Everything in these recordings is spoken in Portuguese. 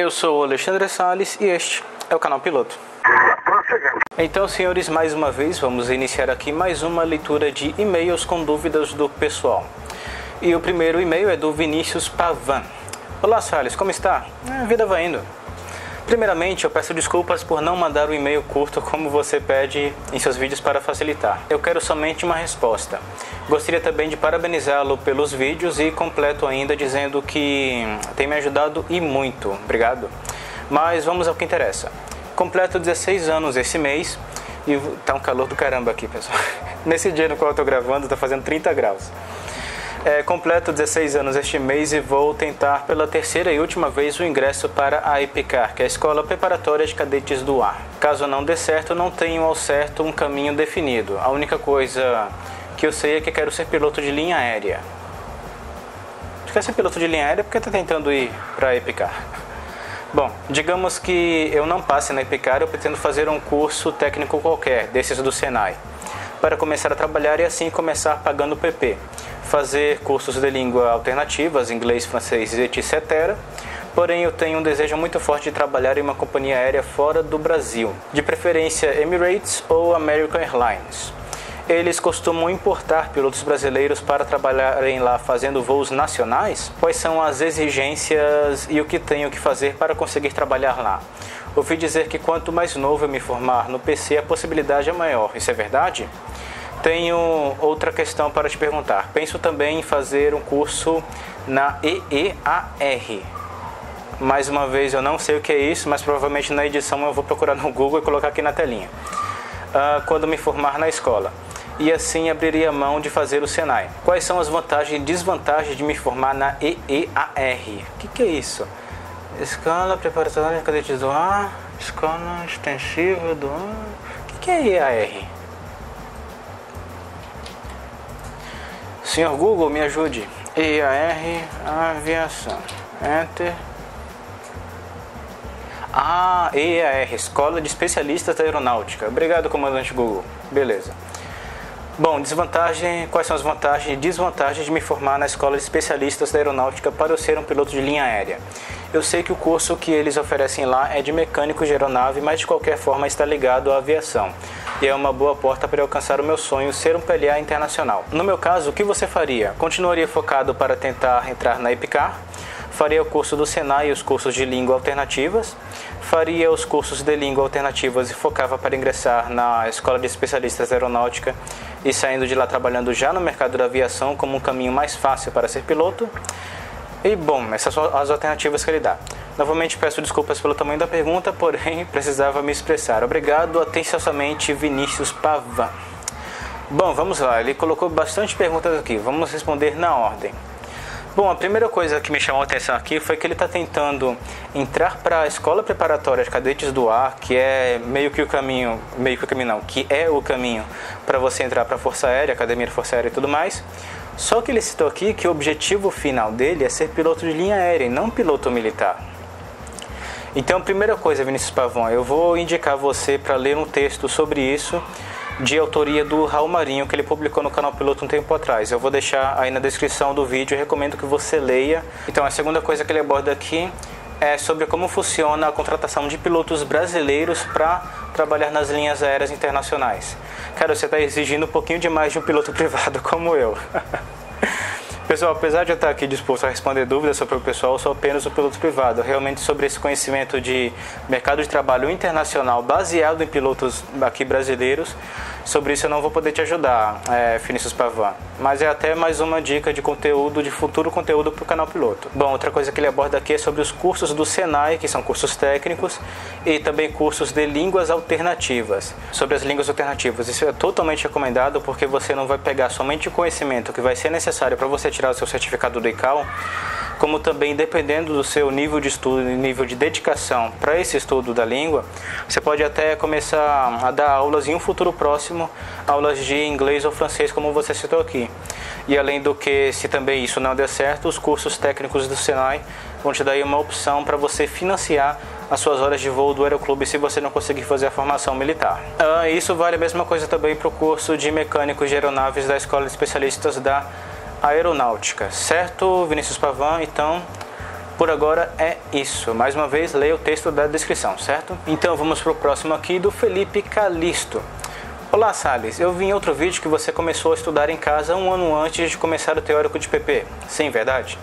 Eu sou o Alexandre Sales e este é o canal Piloto. Então, senhores, mais uma vez vamos iniciar aqui mais uma leitura de e-mails com dúvidas do pessoal. E o primeiro e-mail é do Vinícius Pavan. Olá, Salles, como está? A vida vai indo. Primeiramente, eu peço desculpas por não mandar o um e-mail curto como você pede em seus vídeos para facilitar. Eu quero somente uma resposta. Gostaria também de parabenizá-lo pelos vídeos e completo ainda dizendo que tem me ajudado e muito. Obrigado. Mas vamos ao que interessa. Completo 16 anos esse mês e tá um calor do caramba aqui, pessoal. Nesse dia no qual eu tô gravando, tá fazendo 30 graus. É, completo 16 anos este mês e vou tentar pela terceira e última vez o ingresso para a EPICAR, que é a Escola Preparatória de Cadetes do Ar. Caso não dê certo, não tenho ao certo um caminho definido. A única coisa que eu sei é que quero ser piloto de linha aérea. Você quer ser piloto de linha aérea porque está tentando ir para a EPICAR? Bom, digamos que eu não passe na EPICAR, eu pretendo fazer um curso técnico qualquer, desses do Senai, para começar a trabalhar e assim começar pagando o PP fazer cursos de língua alternativas, inglês, francês, etc. Porém, eu tenho um desejo muito forte de trabalhar em uma companhia aérea fora do Brasil, de preferência Emirates ou American Airlines. Eles costumam importar pilotos brasileiros para trabalharem lá fazendo voos nacionais? Quais são as exigências e o que tenho que fazer para conseguir trabalhar lá? Ouvi dizer que quanto mais novo eu me formar no PC, a possibilidade é maior. Isso é verdade? Tenho outra questão para te perguntar. Penso também em fazer um curso na EEAR. Mais uma vez, eu não sei o que é isso, mas provavelmente na edição eu vou procurar no Google e colocar aqui na telinha. Uh, quando me formar na escola. E assim abriria mão de fazer o Senai. Quais são as vantagens e desvantagens de me formar na EEAR? O que, que é isso? Escola Preparatória de Ar, Escola Extensiva do Ar. O que, é EAR? Senhor Google, me ajude. EAR Aviação. Enter. Ah, EAR, Escola de Especialistas da Aeronáutica. Obrigado, comandante Google. Beleza. Bom, desvantagem, quais são as vantagens e desvantagens de me formar na Escola de Especialistas da Aeronáutica para eu ser um piloto de linha aérea? Eu sei que o curso que eles oferecem lá é de mecânico de aeronave, mas de qualquer forma está ligado à aviação. E é uma boa porta para alcançar o meu sonho, ser um PLA internacional. No meu caso, o que você faria? Continuaria focado para tentar entrar na EPICAR? Faria o curso do Senai e os cursos de língua alternativas? Faria os cursos de língua alternativas e focava para ingressar na Escola de Especialistas da Aeronáutica e saindo de lá trabalhando já no mercado da aviação como um caminho mais fácil para ser piloto? E bom, essas são as alternativas que ele dá. Novamente peço desculpas pelo tamanho da pergunta, porém precisava me expressar. Obrigado atenciosamente, Vinícius Pavan. Bom, vamos lá, ele colocou bastante perguntas aqui, vamos responder na ordem. Bom, a primeira coisa que me chamou a atenção aqui foi que ele está tentando entrar para a escola preparatória de cadetes do ar, que é meio que o caminho, meio que o caminho não, que é o caminho para você entrar para a Força Aérea, Academia de Força Aérea e tudo mais. Só que ele citou aqui que o objetivo final dele é ser piloto de linha aérea e não piloto militar. Então, primeira coisa, Vinícius Pavão, eu vou indicar você para ler um texto sobre isso de autoria do Raul Marinho, que ele publicou no canal Piloto um tempo atrás. Eu vou deixar aí na descrição do vídeo, recomendo que você leia. Então, a segunda coisa que ele aborda aqui é sobre como funciona a contratação de pilotos brasileiros para trabalhar nas linhas aéreas internacionais. Cara, você está exigindo um pouquinho demais de um piloto privado como eu. Pessoal, apesar de eu estar aqui disposto a responder dúvidas sobre o pessoal, eu sou apenas um piloto privado. Realmente sobre esse conhecimento de mercado de trabalho internacional baseado em pilotos aqui brasileiros, sobre isso eu não vou poder te ajudar, é, Vinícius Pavan. Mas é até mais uma dica de conteúdo, de futuro conteúdo para o canal Piloto. Bom, outra coisa que ele aborda aqui é sobre os cursos do Senai, que são cursos técnicos, e também cursos de línguas alternativas. Sobre as línguas alternativas, isso é totalmente recomendado porque você não vai pegar somente o conhecimento que vai ser necessário para você tirar o seu certificado do ICAO, como também dependendo do seu nível de estudo e nível de dedicação para esse estudo da língua, você pode até começar a dar aulas em um futuro próximo, aulas de inglês ou francês, como você citou aqui. E além do que, se também isso não der certo, os cursos técnicos do Senai vão te dar uma opção para você financiar as suas horas de voo do aeroclube se você não conseguir fazer a formação militar. Ah, isso vale a mesma coisa também para o curso de mecânicos de aeronaves da Escola de Especialistas da aeronáutica, certo, Vinícius Pavan? Então, Por agora é isso. Mais uma vez, leia o texto da descrição, certo? Então vamos para o próximo aqui do Felipe Calisto. Olá, Salles. Eu vi em outro vídeo que você começou a estudar em casa um ano antes de começar o teórico de PP. Sim, verdade?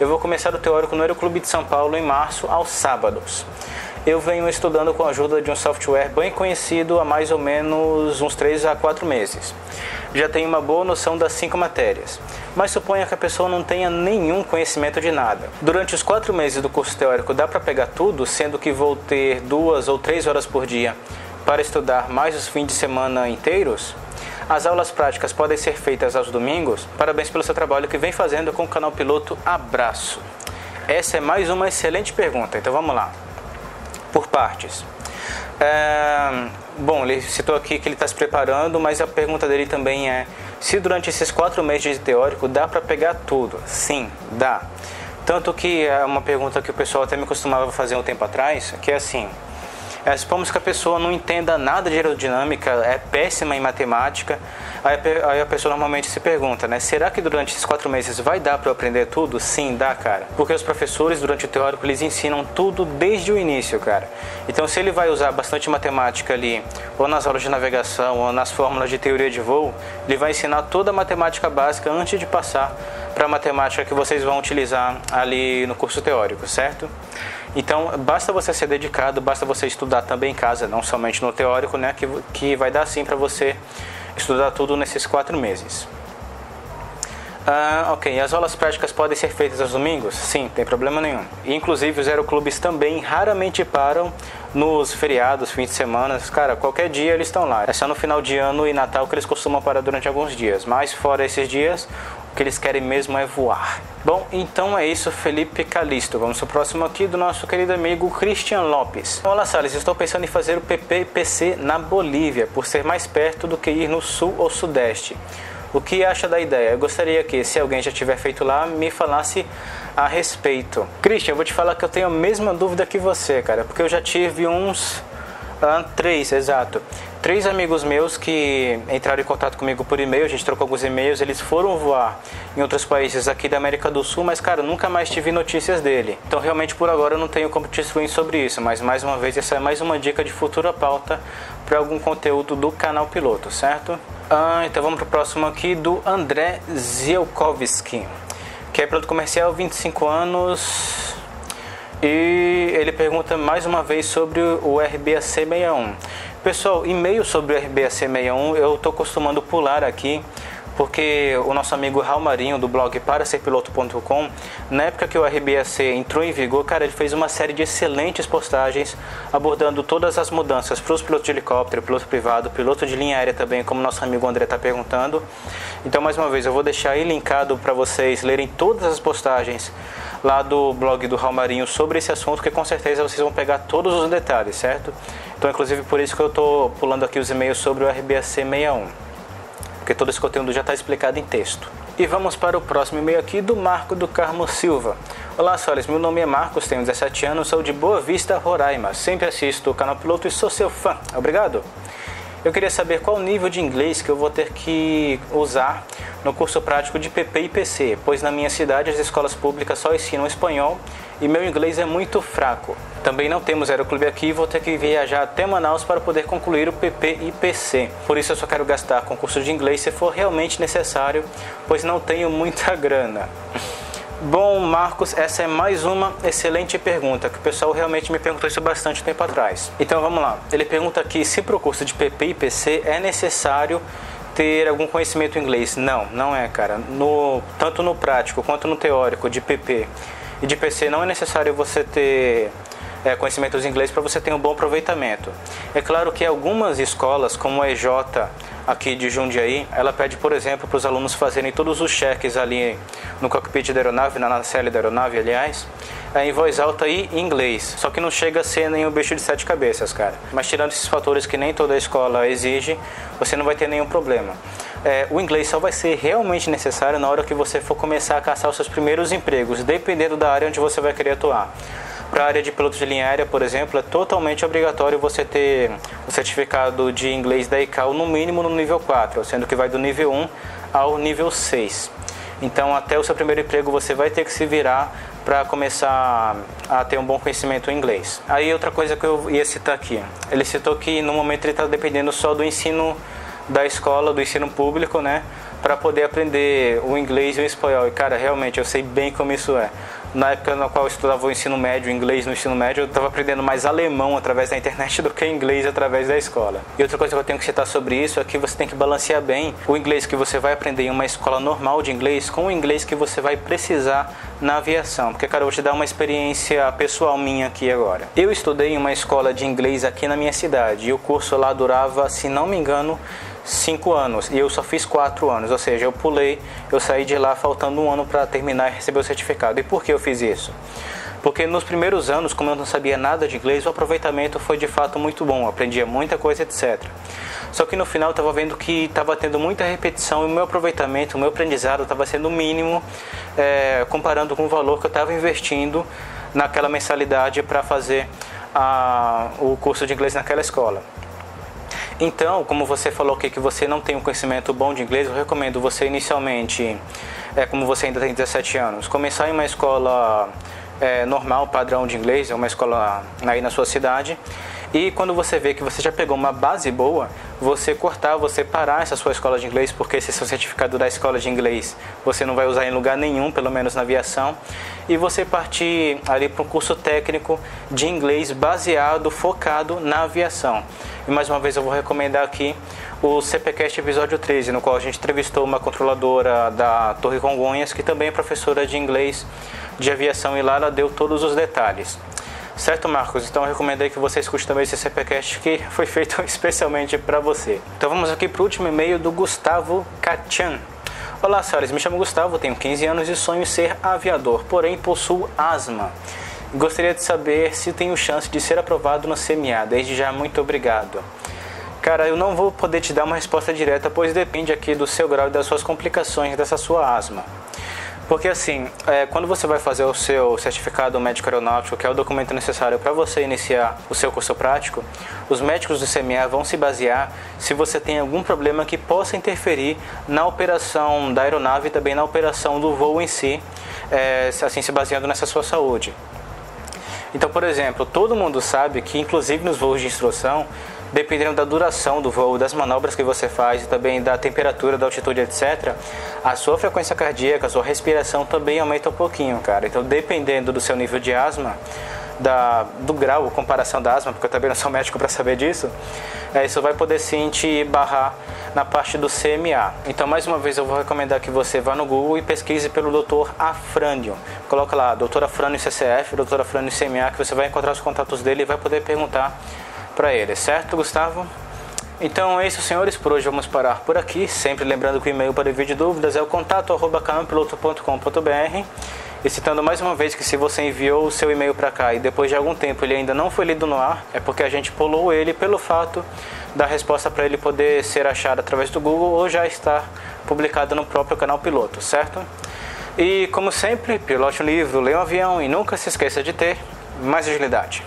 Eu vou começar o teórico no Aeroclube de São Paulo em março, aos sábados. Eu venho estudando com a ajuda de um software bem conhecido há mais ou menos uns 3 a 4 meses. Já tenho uma boa noção das cinco matérias mas suponha que a pessoa não tenha nenhum conhecimento de nada. Durante os quatro meses do curso teórico dá para pegar tudo, sendo que vou ter duas ou três horas por dia para estudar mais os fins de semana inteiros? As aulas práticas podem ser feitas aos domingos? Parabéns pelo seu trabalho que vem fazendo com o canal Piloto. Abraço! Essa é mais uma excelente pergunta, então vamos lá. Por partes. É, bom, ele citou aqui que ele está se preparando, mas a pergunta dele também é: se durante esses quatro meses de teórico dá para pegar tudo? Sim, dá. Tanto que é uma pergunta que o pessoal até me costumava fazer um tempo atrás, que é assim: é, supomos que a pessoa não entenda nada de aerodinâmica, é péssima em matemática, aí, aí a pessoa normalmente se pergunta, né? Será que durante esses quatro meses vai dar para eu aprender tudo? Sim, dá, cara. Porque os professores, durante o teórico, eles ensinam tudo desde o início, cara. Então, se ele vai usar bastante matemática ali, ou nas aulas de navegação, ou nas fórmulas de teoria de voo, ele vai ensinar toda a matemática básica antes de passar para a matemática que vocês vão utilizar ali no curso teórico, certo? Então, basta você ser dedicado, basta você estudar também em casa, não somente no teórico, né, que, que vai dar sim para você estudar tudo nesses quatro meses. Ah, ok, as aulas práticas podem ser feitas aos domingos? Sim, tem problema nenhum. inclusive os aeroclubes também raramente param nos feriados, fins de semana. Cara, qualquer dia eles estão lá. É só no final de ano e Natal que eles costumam parar durante alguns dias. Mas fora esses dias, o que eles querem mesmo é voar. Bom, então é isso, Felipe Calisto. Vamos ao próximo aqui do nosso querido amigo Christian Lopes. Olá, Salles. Estou pensando em fazer o PP e PC na Bolívia, por ser mais perto do que ir no sul ou sudeste. O que acha da ideia? Eu gostaria que, se alguém já tiver feito lá, me falasse a respeito. Christian, eu vou te falar que eu tenho a mesma dúvida que você, cara, porque eu já tive uns. Ah, três, exato. Três amigos meus que entraram em contato comigo por e-mail, a gente trocou alguns e-mails, eles foram voar em outros países aqui da América do Sul, mas cara, nunca mais tive notícias dele. Então realmente por agora eu não tenho como te instruir sobre isso, mas mais uma vez essa é mais uma dica de futura pauta para algum conteúdo do canal Piloto, certo? Ah, então vamos para o próximo aqui do André Zielkowski, que é piloto comercial, 25 anos. E ele pergunta mais uma vez sobre o RBAC 61. Pessoal, e-mail sobre o RBAC 61 eu estou costumando pular aqui porque o nosso amigo Raul Marinho do blog para ser piloto.com, na época que o RBAC entrou em vigor, cara, ele fez uma série de excelentes postagens abordando todas as mudanças para os pilotos de helicóptero, piloto privado, piloto de linha aérea também, como nosso amigo André está perguntando. Então, mais uma vez, eu vou deixar aí linkado para vocês lerem todas as postagens lá do blog do Raul Marinho sobre esse assunto, que com certeza vocês vão pegar todos os detalhes, certo? Então, inclusive, por isso que eu estou pulando aqui os e-mails sobre o RBAC 61 porque todo esse conteúdo já está explicado em texto. E vamos para o próximo e-mail aqui do Marco do Carmo Silva. Olá, senhores, meu nome é Marcos, tenho 17 anos, sou de Boa Vista, Roraima. Sempre assisto o canal Piloto e sou seu fã. Obrigado. Eu queria saber qual nível de inglês que eu vou ter que usar no curso prático de PP e PC, pois na minha cidade as escolas públicas só ensinam espanhol e meu inglês é muito fraco. Também não temos aeroclube aqui e vou ter que viajar até Manaus para poder concluir o PP e PC. Por isso eu só quero gastar com curso de inglês se for realmente necessário, pois não tenho muita grana. Bom, Marcos, essa é mais uma excelente pergunta que o pessoal realmente me perguntou isso bastante tempo atrás. Então vamos lá. Ele pergunta aqui se para o curso de PP e PC é necessário ter algum conhecimento em inglês. Não, não é, cara. No, tanto no prático quanto no teórico de PP e de PC não é necessário você ter é, conhecimentos em inglês para você ter um bom aproveitamento. É claro que algumas escolas, como a EJ aqui de Jundiaí, ela pede, por exemplo, para os alunos fazerem todos os cheques ali no cockpit da aeronave, na nacelle da aeronave, aliás, é, em voz alta e em inglês. Só que não chega a ser nenhum bicho de sete cabeças, cara. Mas tirando esses fatores que nem toda escola exige, você não vai ter nenhum problema. É, o inglês só vai ser realmente necessário na hora que você for começar a caçar os seus primeiros empregos, dependendo da área onde você vai querer atuar. Para a área de piloto de linha aérea, por exemplo, é totalmente obrigatório você ter o certificado de inglês da ICAO no mínimo no nível 4, sendo que vai do nível 1 ao nível 6. Então, até o seu primeiro emprego, você vai ter que se virar para começar a ter um bom conhecimento em inglês. Aí outra coisa que eu ia citar aqui, ele citou que no momento ele está dependendo só do ensino da escola, do ensino público, né, para poder aprender o inglês e o espanhol. E cara, realmente eu sei bem como isso é na época na qual eu estudava o ensino médio, inglês no ensino médio, eu estava aprendendo mais alemão através da internet do que inglês através da escola. E outra coisa que eu tenho que citar sobre isso é que você tem que balancear bem o inglês que você vai aprender em uma escola normal de inglês com o inglês que você vai precisar na aviação. Porque, cara, eu vou te dar uma experiência pessoal minha aqui agora. Eu estudei em uma escola de inglês aqui na minha cidade e o curso lá durava, se não me engano, cinco anos e eu só fiz quatro anos, ou seja, eu pulei, eu saí de lá faltando um ano para terminar e receber o certificado. E por que eu fiz isso? Porque nos primeiros anos, como eu não sabia nada de inglês, o aproveitamento foi de fato muito bom, aprendia muita coisa, etc. Só que no final eu estava vendo que estava tendo muita repetição e o meu aproveitamento, o meu aprendizado estava sendo mínimo é, comparando com o valor que eu estava investindo naquela mensalidade para fazer a, o curso de inglês naquela escola. Então, como você falou aqui que você não tem um conhecimento bom de inglês, eu recomendo você inicialmente, é, como você ainda tem 17 anos, começar em uma escola é, normal, padrão de inglês, é uma escola aí na sua cidade. E quando você vê que você já pegou uma base boa, você cortar, você parar essa sua escola de inglês, porque esse seu certificado da escola de inglês você não vai usar em lugar nenhum, pelo menos na aviação, e você partir ali para um curso técnico de inglês baseado, focado na aviação. E mais uma vez eu vou recomendar aqui o CPCast episódio 13, no qual a gente entrevistou uma controladora da Torre Congonhas, que também é professora de inglês de aviação, e lá ela deu todos os detalhes. Certo, Marcos? Então eu recomendo que você escute também esse CPCast que foi feito especialmente para você. Então vamos aqui para o último e-mail do Gustavo Kachan. Olá, senhores. Me chamo Gustavo, tenho 15 anos e sonho ser aviador, porém possuo asma. Gostaria de saber se tenho chance de ser aprovado no CMA. Desde já, muito obrigado. Cara, eu não vou poder te dar uma resposta direta, pois depende aqui do seu grau e das suas complicações dessa sua asma. Porque assim, é, quando você vai fazer o seu certificado médico aeronáutico, que é o documento necessário para você iniciar o seu curso prático, os médicos do CMA vão se basear se você tem algum problema que possa interferir na operação da aeronave e também na operação do voo em si, é, assim se baseando nessa sua saúde. Então, por exemplo, todo mundo sabe que, inclusive nos voos de instrução, dependendo da duração do voo, das manobras que você faz e também da temperatura, da altitude, etc., a sua frequência cardíaca, a sua respiração também aumenta um pouquinho, cara. Então, dependendo do seu nível de asma, da, do grau, comparação da asma, porque eu também não sou médico para saber disso, é, isso vai poder sim te barrar na parte do CMA. Então, mais uma vez, eu vou recomendar que você vá no Google e pesquise pelo Dr. Afrânio. Coloca lá, Dr. Afrânio CCF, Dr. Afrânio CMA, que você vai encontrar os contatos dele e vai poder perguntar para ele, certo, Gustavo? Então é isso, senhores. Por hoje vamos parar por aqui. Sempre lembrando que o e-mail para envio de dúvidas é o contato E citando mais uma vez que se você enviou o seu e-mail para cá e depois de algum tempo ele ainda não foi lido no ar, é porque a gente pulou ele pelo fato da resposta para ele poder ser achada através do Google ou já estar publicada no próprio canal piloto, certo? E como sempre, pilote um livro, leia um avião e nunca se esqueça de ter mais agilidade.